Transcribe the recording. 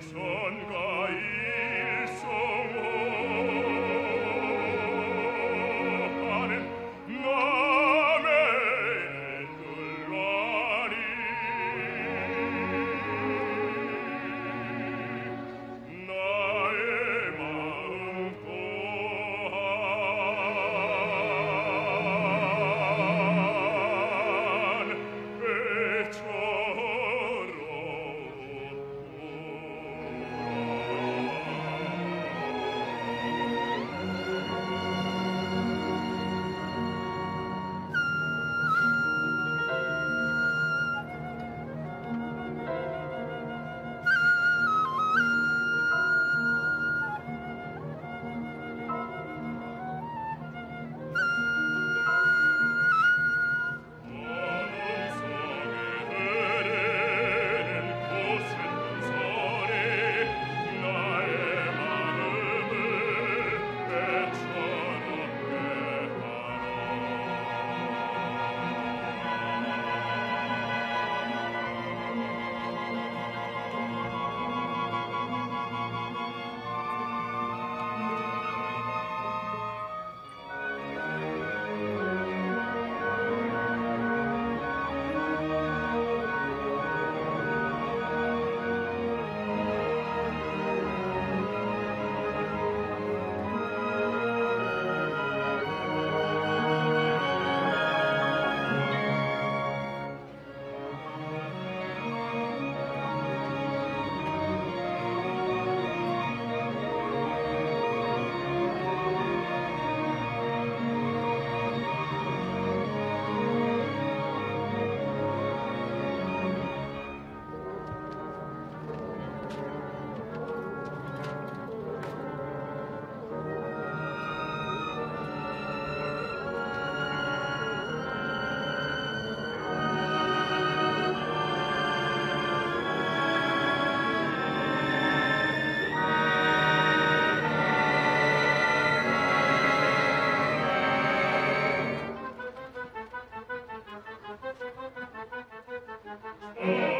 son Thank you.